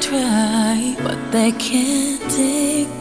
try, but they can't take.